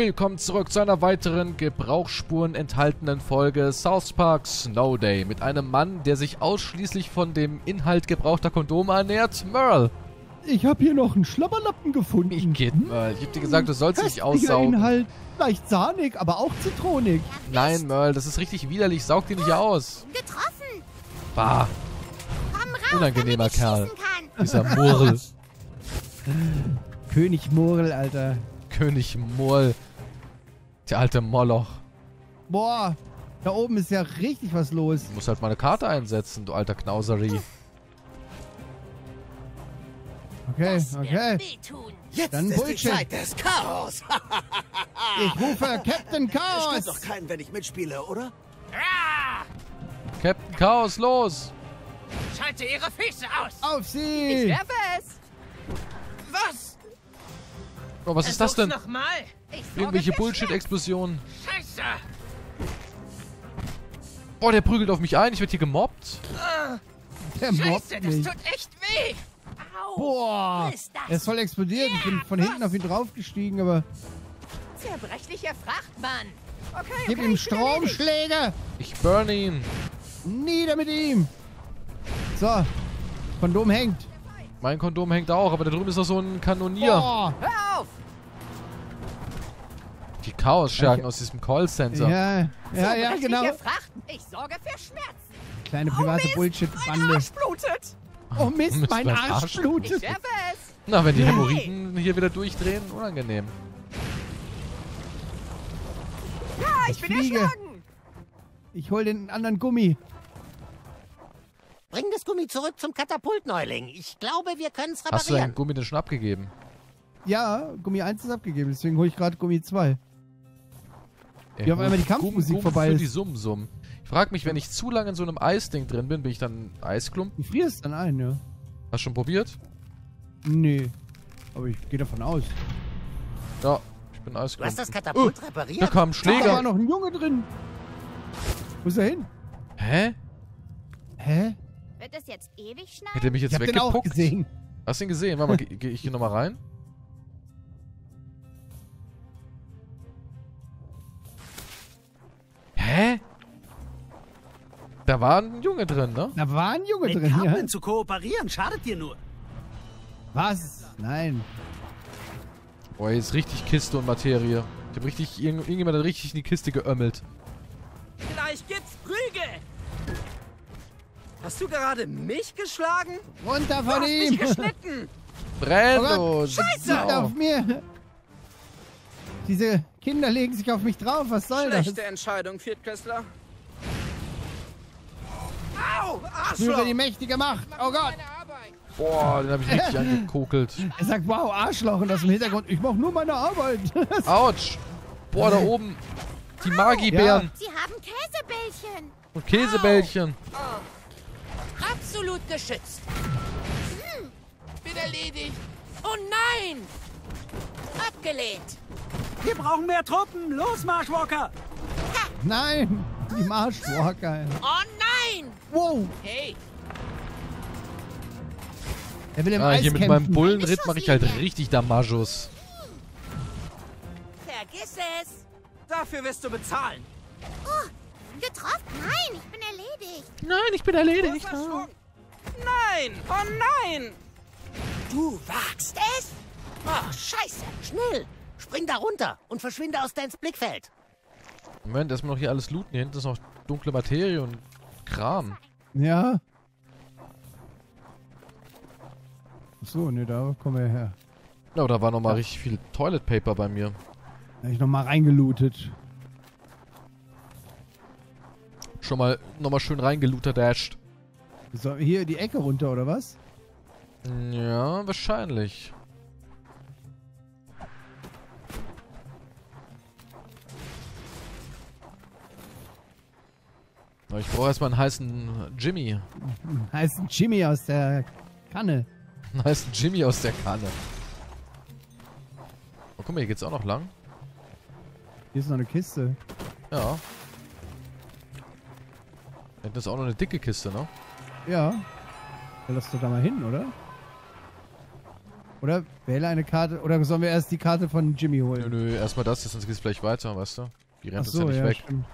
Willkommen zurück zu einer weiteren Gebrauchsspuren enthaltenen Folge South Park Snow Day mit einem Mann, der sich ausschließlich von dem Inhalt gebrauchter Kondome ernährt, Merle. Ich habe hier noch einen Schlabberlappen gefunden. Ich geht, Merle. Ich hab dir gesagt, du sollst dich Köstlicher aussaugen. Inhalt, leicht sahnig, aber auch zitronig. Nein, Merle, das ist richtig widerlich. Saug die nicht aus. Getroffen! Bah, Komm raus, Unangenehmer damit ich Kerl. dieser Murl. König Murl, Alter. König Murl. Der alte Moloch. Boah, da oben ist ja richtig was los. Du musst halt mal eine Karte einsetzen, du alter Knauserie. Okay, okay. Jetzt Dann ist die Bullshit. Zeit des Chaos. Ich rufe Captain Chaos. doch keinen, wenn ich mitspiele, oder? Ah, Captain Chaos, los! schalte ihre Füße aus. Auf sie. werfe es. Was? Oh, was ist das denn? Nochmal. Irgendwelche Bullshit-Explosionen. Scheiße. Boah, der prügelt auf mich ein. Ich werde hier gemobbt. Der mobbt Scheiße, das mich. tut echt weh. Au. Boah, Was ist das? er ist voll explodiert. Ich bin von hinten auf ihn draufgestiegen, aber Zerbrechlicher Frachtmann. Okay, gib okay, ihm ich. Stromschläge. Ich burn ihn. Nieder mit ihm. So, Kondom hängt. Mein Kondom hängt auch, aber da drüben ist noch so ein Kanonier. Boah. Hör auf. Die Chaos-Schergen aus diesem Callcenter. Ja, ja, ja, Zerbrechliche genau. Frachten. Ich sorge für Schmerzen. Kleine private Mein Bullshit-Bande. Arsch blutet. Oh Mist, Mist, mein mein Arsch Arsch. Blutet. Na, wenn die Hey. Hämorrhoiden hier wieder durchdrehen, unangenehm. Ja, ich, Ich bin fliege. erschlagen. Ich hol den anderen Gummi. Bring das Gummi zurück zum Katapult, Neuling. Ich glaube, wir können es Hast du reparieren. Gummi denn schon abgegeben? Ja, Gummi 1 ist abgegeben, deswegen hole ich gerade Gummi 2. Ja, Wie auf einmal die Kampfmusik Gumm vorbei ist. die Summ-Summ. Ich frage mich, wenn ich zu lange in so einem Eisding drin bin, bin ich dann Eisklumpen? Du frierst dann ein, ja. Hast du schon probiert? Nee. Aber ich gehe davon aus. Ja, ich bin Du hast das Katapult Da repariert? kam ein Da war Schläger. noch ein Junge drin. Wo ist er hin? Hä? Hä? Wird es jetzt ewig schneiden? Hätte er mich Ich jetzt hab den auch weggepuckt? gesehen. Hast du ihn gesehen? Warte mal, geh ich hier nochmal rein? Hä? Da war ein Junge drin, ne? Da war ein Junge Mit drin, ja. Kabeln zu kooperieren schadet dir nur. Was? Nein. Boah, jetzt richtig Kiste und Materie. Ich hab richtig, irgend- irgendjemand hat richtig in die Kiste geömmelt. Gleich gibt's Prügel. Hast du gerade mich geschlagen? Runter Du von hast ihm. mich geschnitten. Brenn, Oh du Scheiße! Auf mir. Diese Kinder legen sich auf mich drauf. Was soll das? Schlechte Entscheidung, Viertklässler. Au, Spüre Arschloch. die mächtige Macht. Oh Gott. Boah, den hab ich richtig angekokelt. Er sagt, wow, Arschloch. Und das im Hintergrund, ich mach nur meine Arbeit. Autsch. Boah, da oben. Die Magibären Sie haben Käsebällchen. und Käsebällchen. Absolut geschützt. Hm, bin erledigt. Oh nein! Abgelehnt. Wir brauchen mehr Truppen. Los, Marschwalker. Nein. Die Marschwalker. Oh nein! Wow. Hey, Er will im Ah, Eis hier mit kämpfen. meinem Bullenritt mache ich halt richtig Damajos. vergiss es. Dafür wirst du bezahlen. Getroffen? Nein, ich bin erledigt. Nein, ich bin erledigt. Schwung. Nein. Oh nein. Du wagst es? Oh, scheiße. Schnell. Spring da runter und verschwinde aus Dans Blickfeld. Moment, erstmal noch hier alles looten. Hier hinten ist noch dunkle Materie und Kram. Ja. Ach so, ne, da kommen wir her. Ja, aber da war nochmal richtig viel Toilet Paper bei mir. Da hab ich nochmal reingelootet. Schon mal nochmal schön reingeluterdasht. So, hier die Ecke runter, oder was? Ja, wahrscheinlich. Aber ich brauche erstmal einen heißen Jimmy. Heißt ein Jimmy aus der Kanne. Einen heißen Jimmy aus der Kanne. Oh, guck mal, hier geht's auch noch lang. Hier ist noch eine Kiste. Ja. Hinten ist auch noch eine dicke Kiste, ne? Ja. Ja, lass doch da mal hin, oder? Oder wähle eine Karte. Oder sollen wir erst die Karte von Jimmy Nö, holen? nö, erstmal das, sonst geht's gleich weiter, weißt du? Die rennt uns ja nicht ja, weg. stimmt.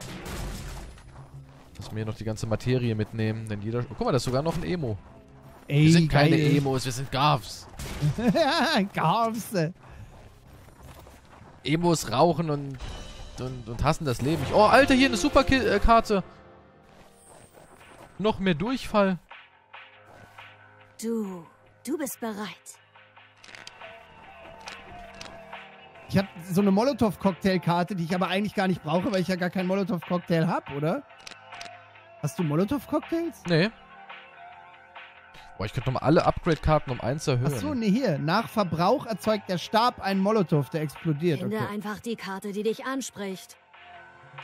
Lass mir hier noch die ganze Materie mitnehmen, denn jeder... Oh, guck mal, da ist sogar noch ein Emo. Ey, Wir sind keine geil. Emos, wir sind Garfs. Gabste. Emos rauchen und, und, und hassen das Leben. Ich, oh, Alter, hier eine Superkarte. Noch mehr Durchfall. Du, du bist bereit. Ich habe so eine Molotow-Cocktail-Karte, die ich aber eigentlich gar nicht brauche, weil ich ja gar keinen Molotow-Cocktail habe, oder? Hast du Molotow-Cocktails? Nee. Boah, ich könnte nochmal alle Upgrade-Karten um eins erhöhen. Achso, nee, hier. Nach Verbrauch erzeugt der Stab einen Molotow, der explodiert. Finde Okay. einfach die Karte, die dich anspricht.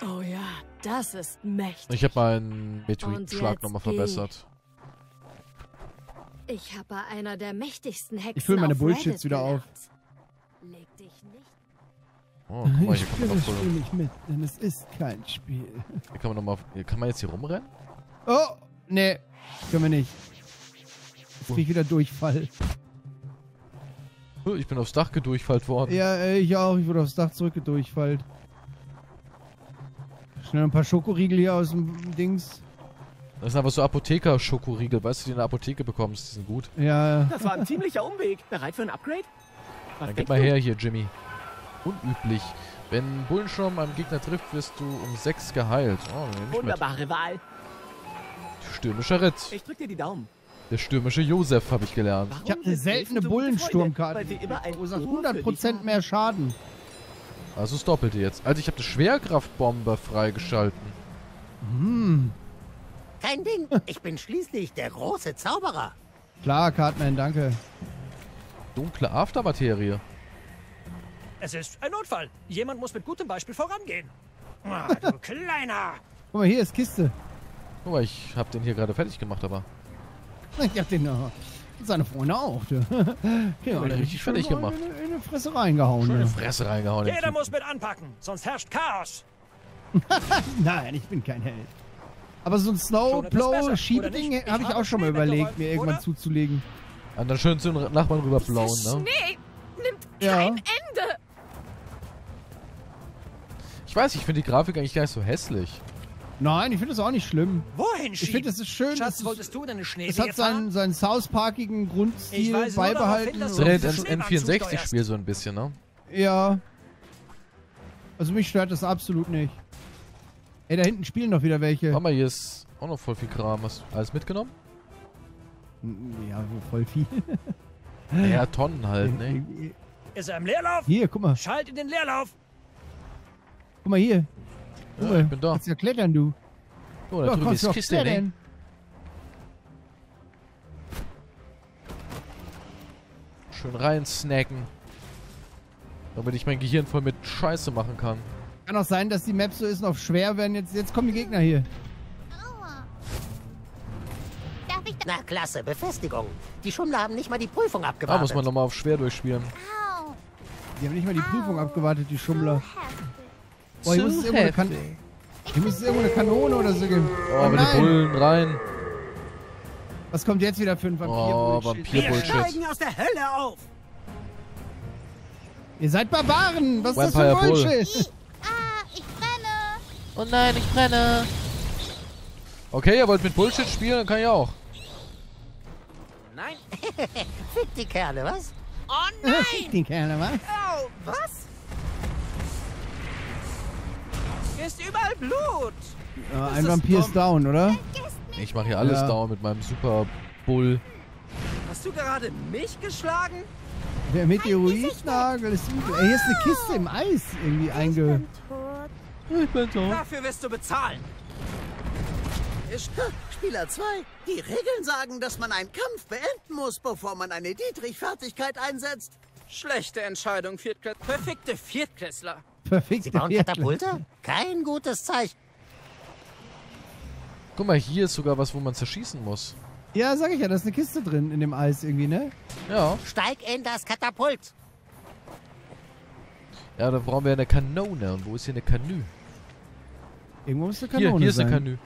Oh ja, das ist mächtig. Ich habe meinen Meteoritenschlag nochmal verbessert. Ich habe bei einer der mächtigsten Hexen Ich füll meine Bullshits wieder auf. Leg dich nicht. Oh, guck mal, Ich hier kann spiele man das noch Spiel voll, nicht mit, denn es ist kein Spiel. hier kann man noch mal, hier kann man jetzt hier rumrennen? Oh, nee, können wir nicht. Jetzt krieg ich wieder Durchfall. Oh, Ich bin aufs Dach gedurchfallt worden. Ja, äh, ich auch. Ich wurde aufs Dach zurückgedurchfallt. Schnell ein paar Schokoriegel hier aus dem Dings. Das sind aber so Apotheker-Schokoriegel, weißt du, die in der Apotheke bekommst. Die sind gut. Ja, Das war ein ziemlicher Umweg. Bereit für ein Upgrade? Was Dann gib mal du? her hier, Jimmy. Unüblich. Wenn Bullensturm einen Gegner trifft, wirst du um 6 geheilt. Oh, ich mit. Wunderbare Wahl. Stürmischer Ritt. Ich drück dir die Daumen. Der stürmische Josef habe ich gelernt. Warum ich habe eine seltene Bullensturmkarte. Ein Verursacht Ohr für dich 100% haben. mehr Schaden. Also das Doppelte jetzt. Also ich habe eine Schwerkraftbombe freigeschalten. Hm. Kein Ding. Ich bin schließlich der große Zauberer. Klar, Cartman, danke. Dunkle Aftermaterie. Es ist ein Notfall. Jemand muss mit gutem Beispiel vorangehen. Ah, du Kleiner. Guck mal, hier ist Kiste. Guck mal, ich habe den hier gerade fertig gemacht, aber... Ich hab den noch. Seine Freunde auch. Du. Ja, den richtig fertig gemacht. In, in die Fresse reingehauen. Schöne Ne? Fresse reingehauen. Jeder muss mit anpacken, sonst herrscht Chaos. Nein, ich bin kein Held. Aber so ein Schon etwas besser, Snowblow oder Schiebeding nicht? Ich habe ich auch schon mal überlegt, mir irgendwann oder? zuzulegen. Und dann schön zu den Nachbarn rüberblauen, ne? Schnee nimmt Ja. kein Ende. Ich weiß, ich finde die Grafik eigentlich gar nicht so hässlich. Nein, ich finde das auch nicht schlimm. Wohin Ich schieben? finde, es ist schön. Schatz, es wolltest du deine Schneesee Es hat seinen, seinen South-Parkigen Ich Grundstil nur darauf beibehalten. Das den ein Schneemann N64-Spiel so ein bisschen, ne? Ja. Also mich stört das absolut nicht. Ey, da hinten spielen doch wieder welche. Warte mal, hier ist auch noch voll viel Kram. Hast du alles mitgenommen? Ja, voll viel. Ja, Tonnen halt, ne? Ist er im Leerlauf? Hier, guck mal. Schalt in den Leerlauf. Guck mal hier. Guck Ja, mal. ich bin da. Kannst ja klettern, du. Oh, da Ja, drüben kannst ist Kiste, ne? klettern. Schön rein snacken. Damit ich mein Gehirn voll mit Scheiße machen kann. Kann auch sein, dass die Map so ist und auf schwer werden. Jetzt, jetzt kommen die Gegner hier. Aua. Darf ich da... Na klasse, Befestigung. Die Schummler haben nicht mal die Prüfung Da abgewartet. muss man nochmal auf schwer durchspielen. Die haben nicht mal die Prüfung abgewartet, die Schummler. Boah, hier muss es irgendwo eine, kan hier muss es irgendwo eine Kanone oder so geben. Oh, Oh mit den nein! Bullen rein. Was kommt jetzt wieder für ein Oh, Vampir-Bullshit? Vampir- Wir steigen aus der Hölle auf. Ihr seid Barbaren! Was ist das für Vampire ein Bull. Bullshit? Ah, ich brenne. Oh nein, ich brenne. Okay, ihr wollt mit Bullshit spielen, dann kann ich auch. Nein. Fick die Kerle, was? Oh Fick die Kerle, was? Au, was? Blut. Ja, Das ein Vampir ist down, oder? Ich mache hier alles Ja. down mit meinem Super Bull. Hast du gerade mich geschlagen? Der Meteoritnagel ist übel. Ey, hier ist eine Kiste im Eis irgendwie einge... tot. Ich bin tot. Dafür wirst du bezahlen. ist. Spieler 2. Die Regeln sagen, dass man einen Kampf beenden muss, bevor man eine Dietrich-Fertigkeit einsetzt. Schlechte Entscheidung, Viertklässler. Perfekte Viertklässler. Verfickt. Sie bauen Katapulte? Kein gutes Zeichen. Guck mal, hier ist sogar was, wo man zerschießen muss. Ja, sag ich ja, da ist eine Kiste drin in dem Eis irgendwie, ne? Ja. Steig in das Katapult. Ja, da brauchen wir eine Kanone. Und wo ist hier eine Kanü? Irgendwo muss eine Kanone Hier, hier ist sein. eine Kanü.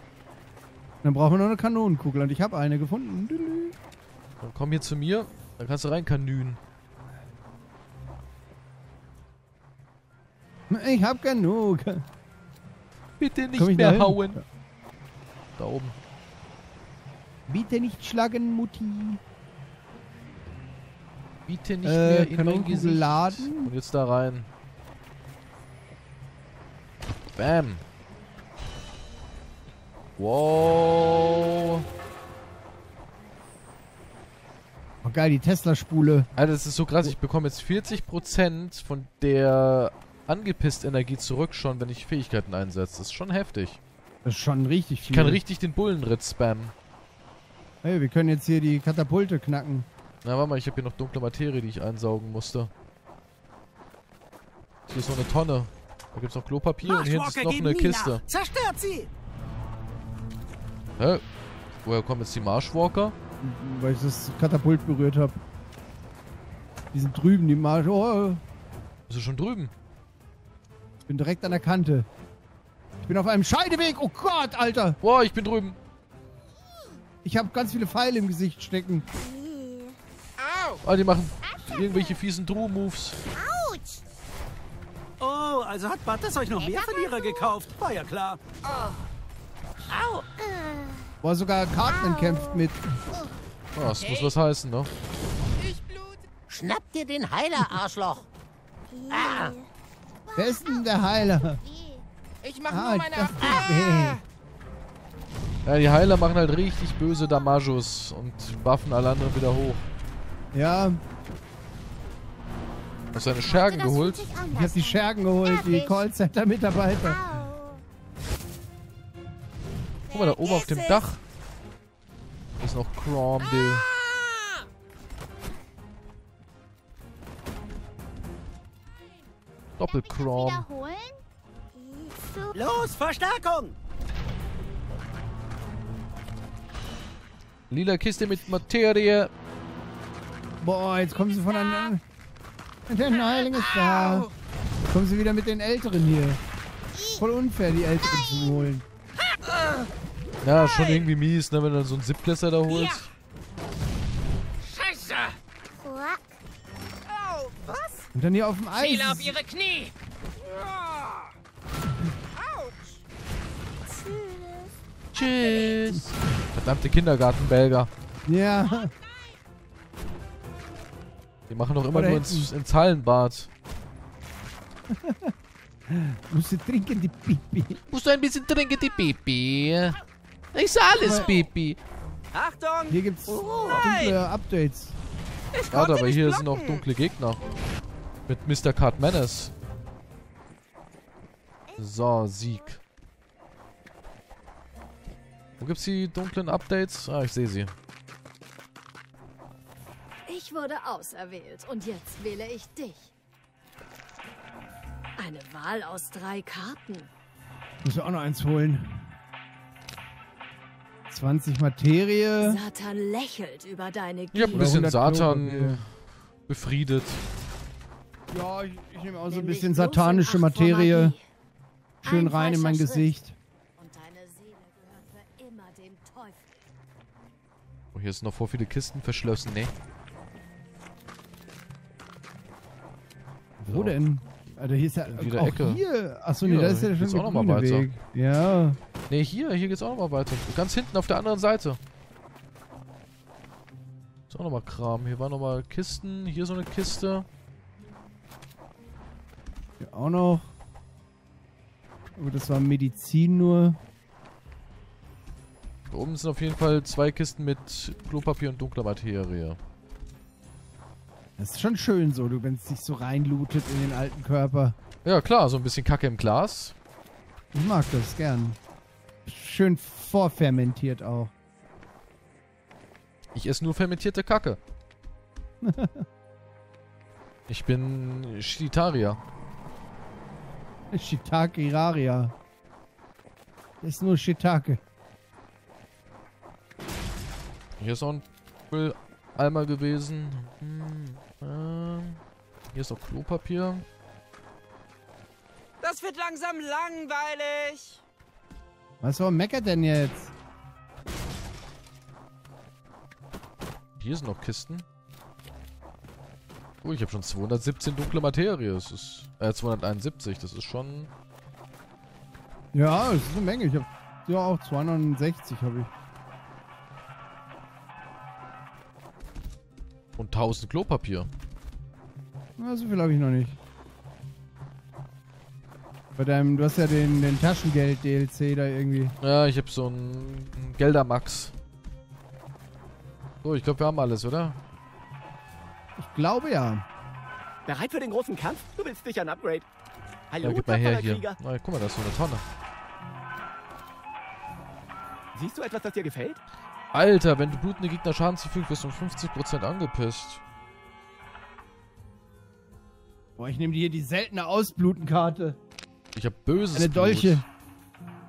Dann brauchen wir noch eine Kanonenkugel und ich habe eine gefunden. Dann komm hier zu mir. Dann kannst du rein kanünen. Ich hab genug. Bitte nicht mehr hauen. Da oben. Bitte nicht schlagen, Mutti. Bitte nicht Äh, mehr in mein Gesicht. laden. Und jetzt da rein. Bam. Wow. Oh geil, die Tesla-Spule. Alter, das ist so krass. Ich bekomme jetzt 40% von der angepisst Energie zurück schon, wenn ich Fähigkeiten einsetze. Das ist schon heftig. Das ist schon richtig Ich viel. kann richtig den Bullenritt spammen. Hey, wir können jetzt hier die Katapulte knacken. Na, warte mal, ich habe hier noch dunkle Materie, die ich einsaugen musste. Hier ist noch eine Tonne. Da gibt's noch Klopapier und hier hinten ist noch eine Kiste. Zerstört sie! Hä? Woher kommen jetzt die Marshwalker? Weil ich das Katapult berührt habe. Die sind drüben, die Marsch. Oh, Bist du schon drüben? Ich bin direkt an der Kante. Ich bin auf einem Scheideweg. Oh Gott, Alter. Boah, ich bin drüben. Ich habe ganz viele Pfeile im Gesicht stecken. Ah, die machen irgendwelche fiesen True-Moves. Oh, also hat Butters euch noch mehr Verlierer gekauft. War ja klar. Boah, sogar Cartman kämpft mit. Ah, das muss was heißen, ne? Schnapp dir den Heiler, Arschloch. Ah, Wer ist denn der Heiler? Ich mach Ah, nur meine... das weh. Ja, die Heiler machen halt richtig böse Damages und buffen alle anderen wieder hoch. Ja, Hast du deine Schergen geholt? ich habe die Schergen geholt, die Callcenter-Mitarbeiter. Guck mal, da oben auf dem Dach. Ist noch Cromdale. Doppelcrom. Los, Verstärkung! Lila Kiste mit Materie. Boah, jetzt kommen sie von einem. Der Neuling ist da. Kommen sie wieder mit den Älteren hier. Voll unfair, die Älteren zu holen. Ja, schon irgendwie mies, ne, wenn du dann so einen Siebklässler da holst. Und dann hier auf dem Eis. Ziele auf ihre Knie! Tschüss. Tschüss. Verdammte Kindergartenbelger. Ja, Die machen doch immer Oder nur ins, ins Hallenbad. musst du trinken, die Pipi. Musst du ein bisschen trinken, die Pipi? Ich sah alles, Pipi. Achtung! Hier gibt's dunkle Updates. Warte, aber hier sind auch dunkle Gegner. Mit Mr. Card Menace. So, Sieg. Wo gibt's die dunklen Updates? Ah, ich sehe sie. Ich wurde auserwählt und jetzt wähle ich dich. Eine Wahl aus drei Karten. Muss ich auch noch eins holen. 20 Materie. Satan lächelt über deine Ich habe ein Gier. bisschen 100 Satan Klopapier. befriedet. Ja, ich, ich nehme auch so ein bisschen satanische Materie. Schön Ein rein in mein. Gesicht. Und deine Seele gehört für immer dem Teufel. Oh, hier sind noch vor viele Kisten verschlossen, ne? Wo So. denn? Alter, hier ist ja In jeder auch Ecke. hier. Achso, nee, Hier, da ist ja geht's schon auch der noch mal. Weg. Ja. Ne, hier, hier geht's auch nochmal weiter. Ganz hinten auf der anderen Seite. Ist auch nochmal Kram. Hier waren nochmal Kisten. Hier so eine Kiste. Hier auch noch. Aber das war Medizin nur. Da oben sind auf jeden Fall zwei Kisten mit Klopapier und dunkler Materie. Das ist schon schön so, du, wenn es sich so reinlootet in den alten Körper. Ja, klar, so ein bisschen Kacke im Glas. Ich mag das gern. Schön vorfermentiert auch. Ich esse nur fermentierte Kacke. ich bin Shitarier. Shiitake Raria. Das ist nur Shiitake. Hier ist auch ein Eimer gewesen. Hm, ähm, hier ist auch Klopapier. Das wird langsam langweilig. Was warum meckert denn jetzt? Hier sind noch Kisten. Oh, ich habe schon 217 dunkle Materie. Das ist, äh, 271. Das ist schon... Ja, das ist eine Menge. Ich habe ja auch 260 habe ich. Und 1000 Klopapier. Na, so viel habe ich noch nicht. Bei deinem, du hast ja den, den Taschengeld-DLC da irgendwie. Ja, ich habe so einen Geldermax. So, ich glaube, wir haben alles, oder? Ich glaube ja. Bereit für den großen Kampf? Du willst dich ein Upgrade. Hallo, Ja, gib mal her hier. Krieger. Na, guck mal, da ist so eine Tonne. Siehst du etwas, das dir gefällt? Alter, wenn du blutende Gegner Schaden zufügst, wirst du um 50% angepisst. Boah, ich nehme dir hier die seltene Ausblutenkarte. Ich habe böses Eine Blut. Dolche.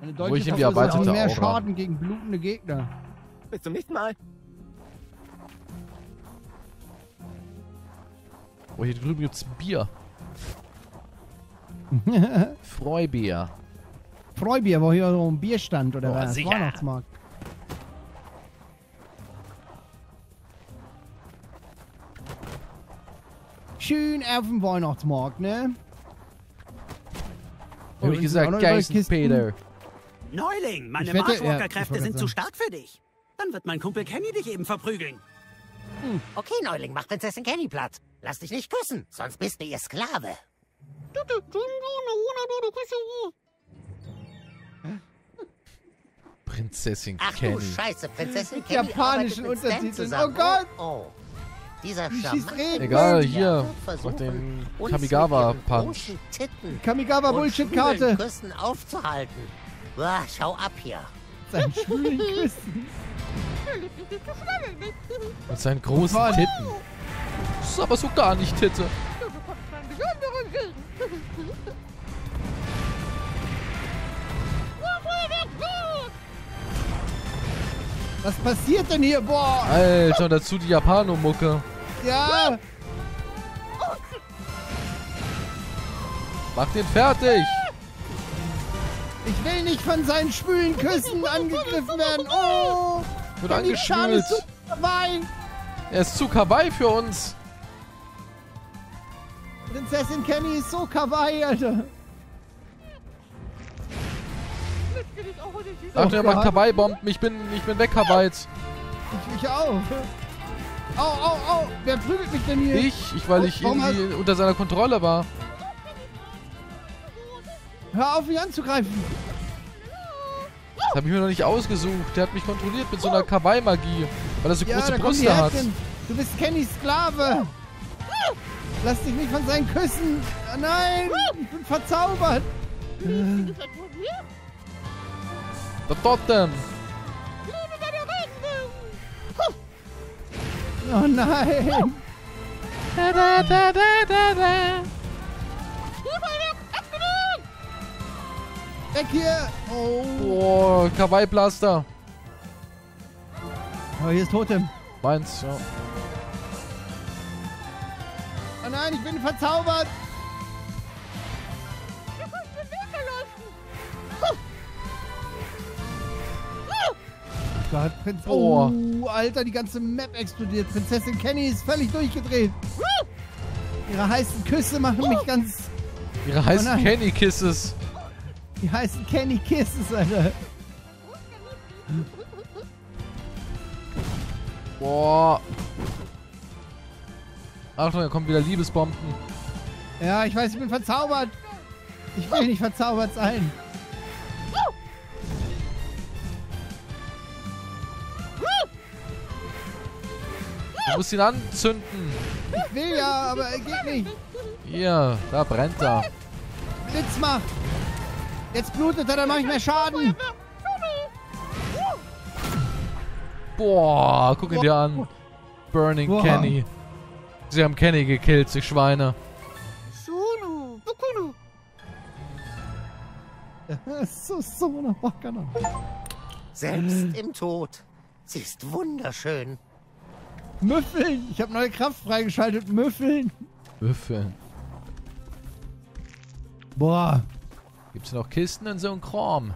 Eine Wo ich Dolche ihm die erweiterte mehr Aura. Schaden gegen blutende Gegner. Bis zum nächsten Mal. Oh, hier drüben gibt's Bier. Freubier. Freubier, wo hier so ein Bierstand oder Oh, was? sicher. Weihnachtsmarkt. Schön auf dem Weihnachtsmarkt, ne? Hab ich sind gesagt, auch noch überall Geist Kisten. Peter. Neuling, meine wette, ja, sind gerade zu stark für dich. Dann wird mein Kumpel Kenny dich eben verprügeln. Okay, Neuling, mach Prinzessin Kenny platt. Lass dich nicht küssen, sonst bist du ihr Sklave. Prinzessin Ach du Kenny. Scheiße, Prinzessin Kenny Japanischen Untertiteln. Oh Gott! Oh, dieser schießt charmante Regen? Egal, hier. Mach den uns Kamigawa mit ihren Punch. großen Titten Kamigawa und Bullshit-Karte. schwulen Küssen aufzuhalten. Uah, schau ab hier. Sein schwulen Küssen. Mit seinen großen. Titten. Aber so gar nicht Titte. Was passiert denn hier? Boah! Alter, dazu die Japano-Mucke. Ja! Mach den fertig. Ich will nicht von seinen schwulen Küssen angegriffen werden. Oh! Wird angeschwült. Er ist zu kawaii für uns. Prinzessin Kenny ist so kawaii, Alter. Er Oh macht Gott. Kawaii-Bomben. Ich bin, ich bin weggekawaiit. Ich, ich auch. Au, au, au. Wer prügelt mich denn hier? Ich? Ich, weil ich Warum irgendwie unter seiner Kontrolle war. Hör auf, mich anzugreifen. Das habe ich mir noch nicht ausgesucht. Der hat mich kontrolliert mit so einer Kawaii-Magie. Weil er so Ja, große Brüste hat. Du bist Kennys Sklave. Lass dich nicht von seinen Küssen. Ah, Nein, ich bin verzaubert. Der Totem. Oh nein. Da, da, da, da, da, da. Weg hier. Oh. Boah, Kawaii-Blaster. Oh, hier ist Totem. Meins, ja. Oh nein, ich bin verzaubert. Gott, Prinz. Boah. Oh, Alter, die ganze Map explodiert. Prinzessin Kenny ist völlig durchgedreht. Ihre heißen Küsse machen mich ganz. Ihre heißen nein. Kenny Kisses. Die heißen Kenny Kisses, Alter. Boah. Achtung, da kommen wieder Liebesbomben. Ja, ich weiß, ich bin verzaubert. Ich will nicht verzaubert sein. Du musst ihn anzünden. Ich will ja, aber er geht nicht. Hier, da brennt er. Blitz macht. Jetzt blutet er, dann mache ich mehr Schaden. Boah, guck ihn dir an. Burning Boah. Kenny. Sie haben Kenny gekillt, sie Schweine. so, so eine Bacana. Selbst im Tod. Sie ist wunderschön. Müffeln. Ich habe neue Kraft freigeschaltet. Müffeln. Würfeln. Boah. Gibt's noch Kisten in so einem Kram?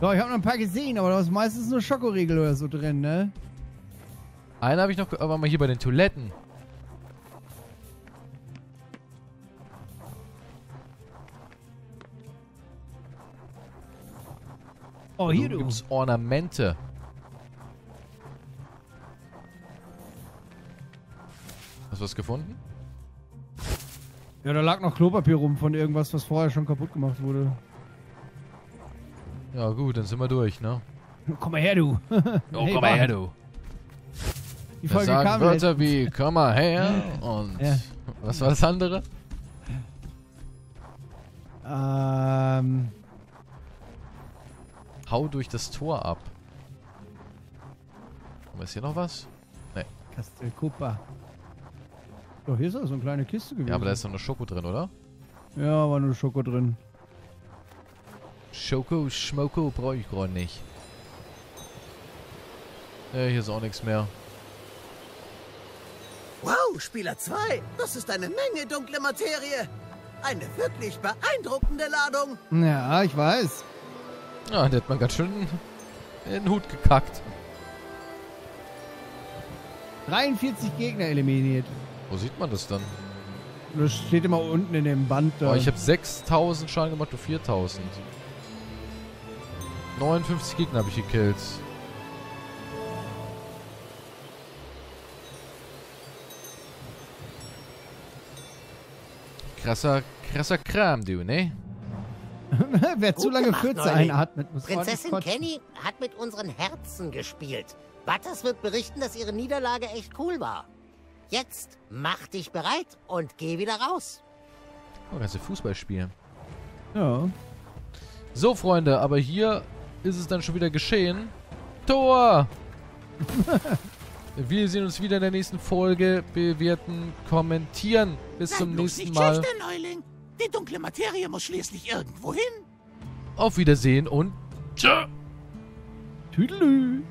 Ja, ich habe noch ein paar gesehen, aber da ist meistens nur Schokoriegel oder so drin, ne? Einen habe ich noch, aber mal hier bei den Toiletten. Oh, hier du. gibt's Ornamente. Hast du was gefunden? Ja, da lag noch Klopapier rum von irgendwas, was vorher schon kaputt gemacht wurde. Ja gut, dann sind wir durch, ne? Komm mal her, du. Oh, Hey, komm mal her, du. Die Wir Folge sagen kam Wörter wie komm mal her und Ja. was war das andere? Ähm, Hau durch das Tor ab. Aber ist hier noch was? Castel Copa. So, hier ist also so eine kleine Kiste gewesen. Ja, aber da ist noch eine Schoko drin, oder? Ja, war nur Schoko drin. Schoko, Schmoko brauche ich gerade nicht. Äh, hier ist auch nichts mehr. Wow, Spieler 2, das ist eine Menge dunkle Materie. Eine wirklich beeindruckende Ladung. Ja, ich weiß. Ja, der hat man ganz schön in den Hut gekackt. 43 Gegner eliminiert. Wo sieht man das dann? Das steht immer unten in dem Band da. Oh, ich habe 6000 Schaden gemacht, du 4000. 59 Gegner habe ich gekillt. Krasser, krasser Kram, du, ne? Wer zu Gut lange gemacht, Fürze Neuling. einatmet, muss Prinzessin Kenny hat mit unseren Herzen gespielt. Butters wird berichten, dass ihre Niederlage echt cool war. Jetzt mach dich bereit und geh wieder raus. Oh, kannst du Fußball spielen. kotzen. Ja. So, Freunde, aber hier ist es dann schon wieder geschehen. Tor! Wir sehen uns wieder in der nächsten Folge. Bewerten, kommentieren. Bis zum nächsten Mal. Die dunkle Materie muss schließlich irgendwo hin. Auf Wiedersehen und tschö! Tüdelü.